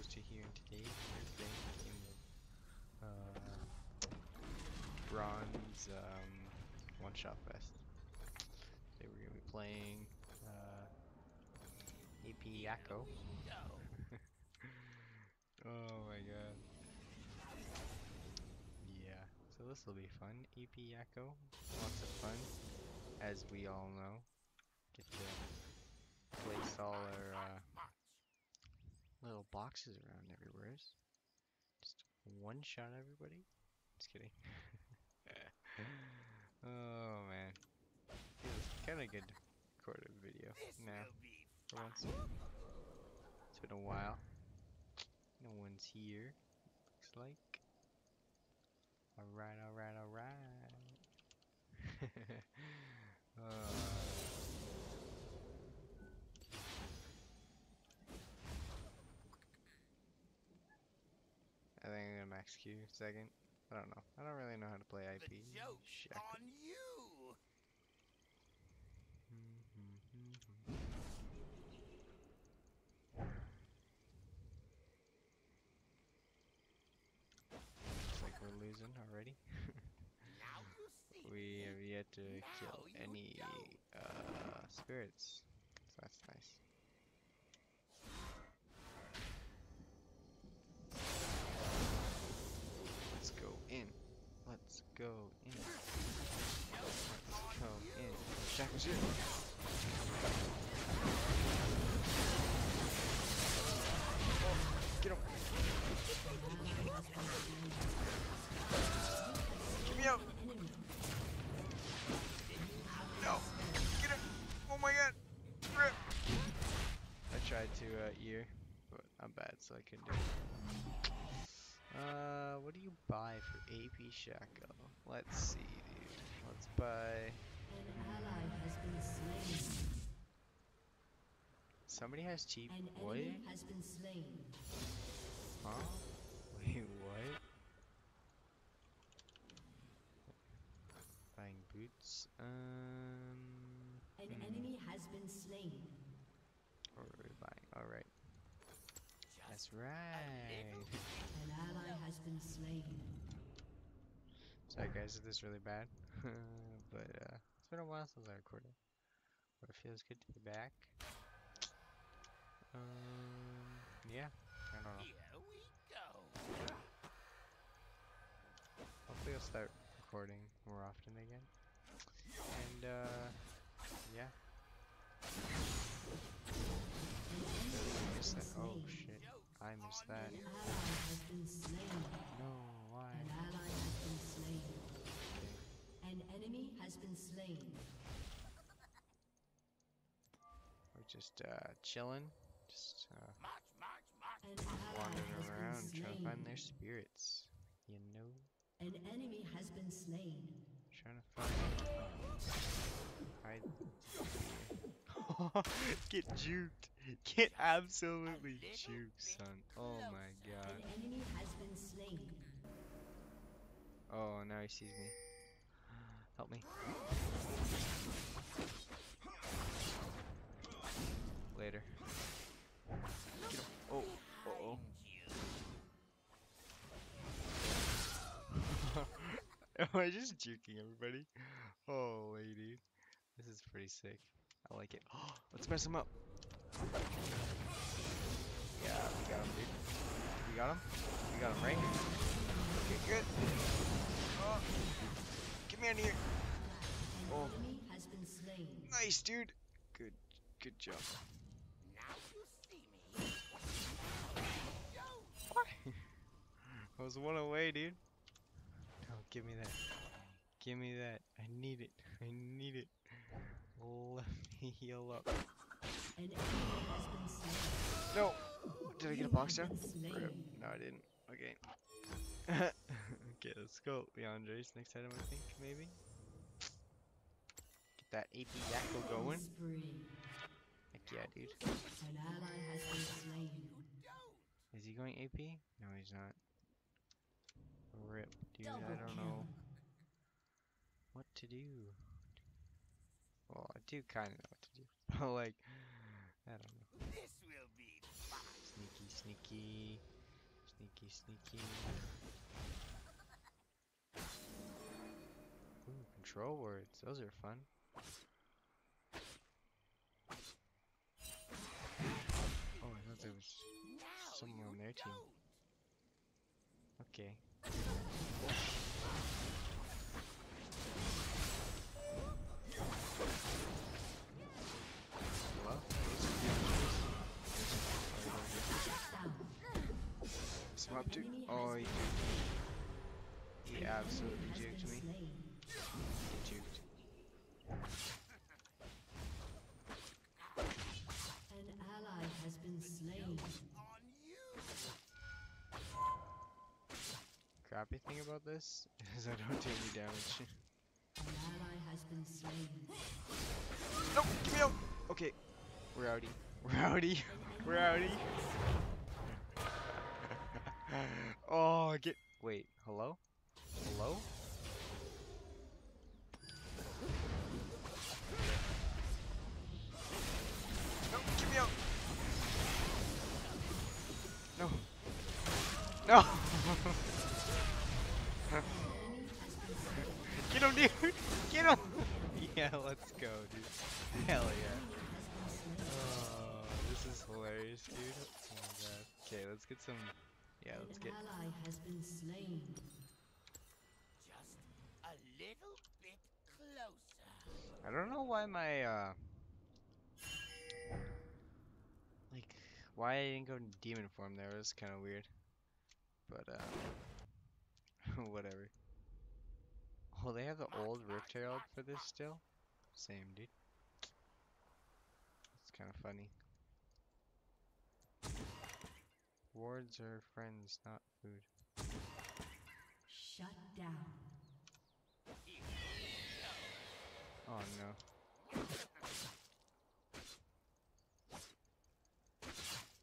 supposed to here and today. We're playing uh, Bronze um, One Shot Feast. Today we're gonna be playing uh, AP Yaco. oh my god. Yeah, so this will be fun. AP Yaco, lots of fun, as we all know. Get to place all our uh, little boxes around everywhere. Just one shot everybody. Just kidding. oh man, feels kind of good to record a video now. For once, it's been a while. No one's here. Looks like. Alright, alright, alright. uh, think I'm gonna max Q second. I don't know. I don't really know how to play AP. The joke's Shit. on you. Looks like we're losing already. Now. We have yet to kill any uh, spirits. So that's nice. Let's go in. Let's go in. Let's go in. Here. Oh, get him. Get me out. No! Get him! Oh my god! Rip! I tried to uh, ear, but I'm bad, so I couldn't do it. Uh, what do you buy for AP Shaco? Let's see, dude. Let's buy. An ally has been slain. Somebody has cheap. An What? has been slain. Huh? Wait, what? Buying boots. Um. An hmm, enemy has been slain. What are we buying? Alright. Just That's right. An ally has been slain. Sorry guys if this is really bad, but uh, it's been a while since I recorded. But it feels good to be back. Um, yeah, I don't know. Here we go. Hopefully I'll start recording more often again. And uh, yeah. That. Oh shit, I missed that. An ally has been slain. No, why? An ally has been slain. An enemy has been slain. We're just uh, chilling, just uh, wandering around trying to find their spirits. You know? An enemy has been slain. Trying to find. Hide. Get juked. Get absolutely juked, son. Oh my god. enemy has been slain. Oh, now he sees me. Help me. Later. Oh, uh oh. Am I just juking everybody? Holy dude. This is pretty sick. I like it. Oh, let's mess him up. Yeah, we got him, dude. We got him? We got him, right? Okay, good. Oh, get me out of here. Oh. has been slain. Nice, dude. Good, good job. Now you see me. Yo. I was one away, dude. No, give me that. Give me that. I need it. I need it. Let me heal up. No! Did I get a box You down? have been slain. No, I didn't. Okay. okay, let's go. Liandry's next item, I think, maybe? Get that AP Yaco going. Heck yeah, dude. An ally has been slain. Don't. Is he going AP? No, he's not. Rip, dude. I don't know what to do. Well, I do kind of know what to do. But, like, I don't know. This will be fun. Sneaky, sneaky. Sneaky, sneaky. Ooh, control wards. Those are fun. Oh, I thought there was someone on you their team. Okay. Swim up to. Oh, he juked. He absolutely Has juked me. He juked. An ally has been slain. On you. Crappy thing about this is I don't do any damage. An ally has been slain. no, give me out! Okay, we're outie. We're outie. We're outie. Oh, get. Wait, hello? Hello? No, get me out! No. No! Get him, dude! Get him! Yeah, let's go, dude. Hell yeah. Oh, this is hilarious, dude. Oh my god. Okay, let's get some. Yeah, let's An get. ally has been slain. Just a little bit closer. I don't know why my, uh. Like, why I didn't go in demon form there It was kind of weird. But, uh. whatever. Oh, they have the old Rift Herald for this still? Same, dude. It's kind of funny. Wards are friends, not food. Shut down. Oh no.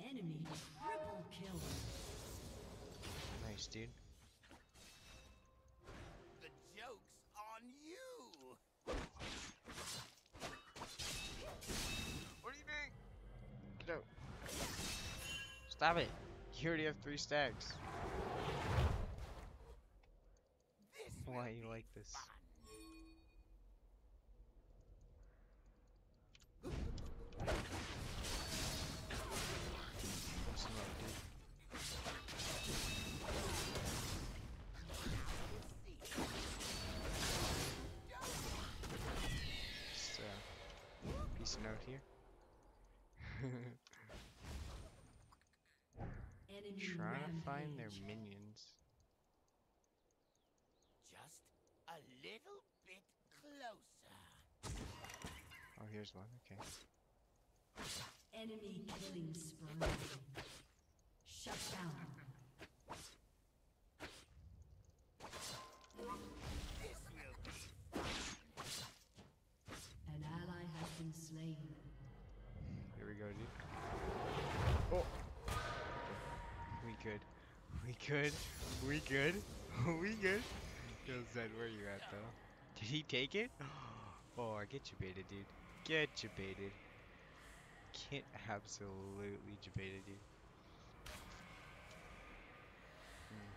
Enemy triple kill. Nice, dude. The joke's on you. What are you doing? Get out. Stop it. You already have three stacks. Why you like this? Just, uh, piece of note here. Enemy Trying to find their minions. Just a little bit closer. Oh, here's one. Okay. Enemy killing spree. Shut down. This will be An ally has been slain. Here we go, dude. Oh. We good. We good. We good. we good. Yo, Zed, where you at, though? Did he take it? Oh, I get you baited, dude. Get you baited. Get absolutely debated, dude. Hmm.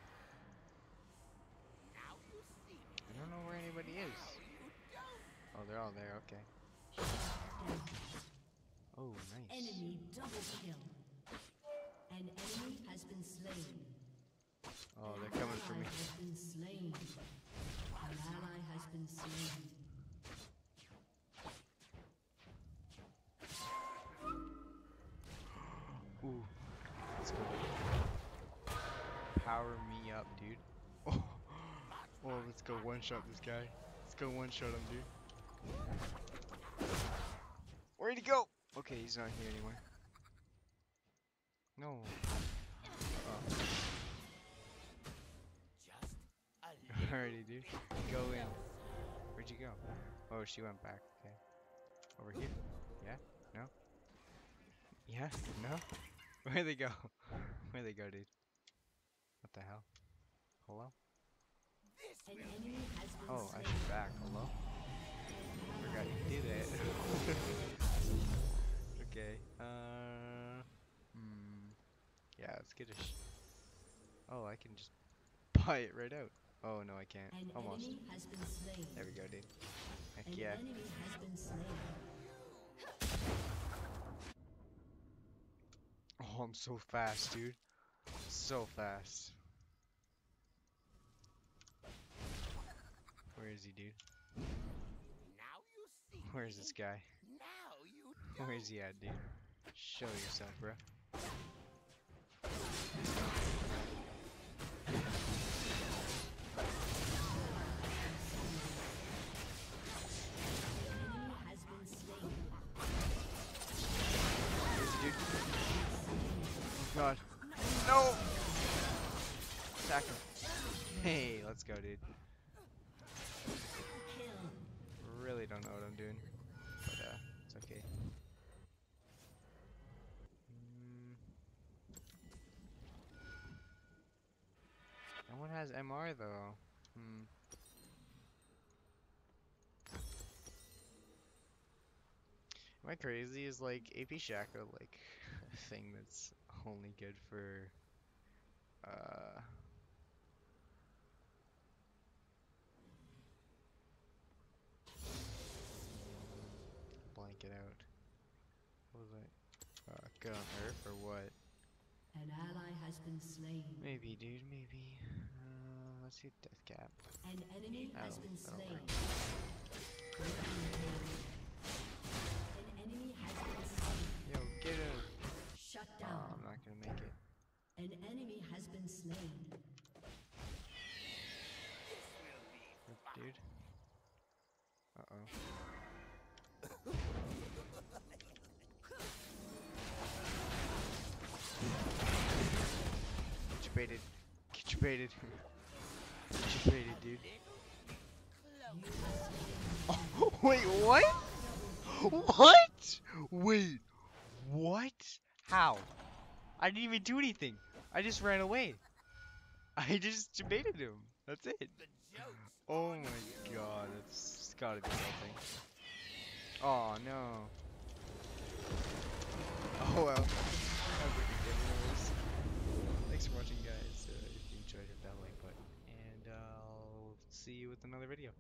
you see me. I don't know where anybody is. Now you don't. Oh, they're all there. Okay. Oh, nice. Enemy double kill. An enemy has been slain. Oh, they're coming for me. has been slain. An ally has been slain. Ooh. Let's go. Power me up, dude. Oh, oh let's go one shot this guy. Let's go one shot him, dude. Where'd he go? Okay, he's not here anymore. No. A little dude. Go in. Where'd you go? Oh, she went back. Okay. Over here? Yeah? No? Yeah? No? Where'd they go? Where'd they go, dude? What the hell? Hello? Oh, I should back. Hello? Forgot you did it. okay. Uh. Hmm. Yeah, let's get a. Oh, I can just buy it right out. Oh no, I can't. An Almost. enemy has been slain. There we go, dude. Heck An yeah. enemy has been slain. Oh, I'm so fast, dude. So fast. Where is he, dude? Now you see. Where's this guy? Now you Where's he at, dude? Show yourself, bro. Has MR, though. Hmm. Am I crazy? Is like AP Shaco like a thing that's only good for uh blank it out. What was I? Uh, on Earth or what? An ally has been slain. Maybe, dude. Maybe. Let's see Death Cap. An enemy has been that'll slain. An enemy has been slain. Yo, get him! Shut Oh. I'm not gonna make it. An enemy has been slain. Rip, dude. Uh oh. Get you baited. Get you baited. Get you baited, dude. Wait, what? What? Wait, what? How? I didn't even do anything. I just ran away. I just baited him. That's it. Oh my god, that's gotta be something. Oh no. Oh well. See you with another video.